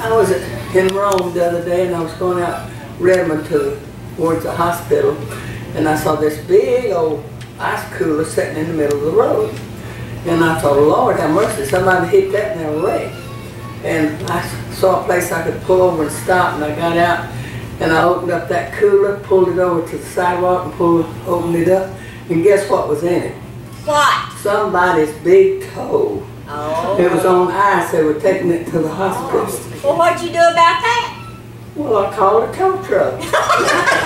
I was in Rome the other day and I was going out Redmond to towards the hospital and I saw this big old ice cooler sitting in the middle of the road. And I thought, Lord have mercy, somebody hit that in a wreck. And I saw a place I could pull over and stop and I got out and I opened up that cooler, pulled it over to the sidewalk and pulled, opened it up. And guess what was in it? What? Somebody's big toe. Oh. It was on ice. They were taking it to the hospital. Well, what'd you do about that? Well, I called a tow truck.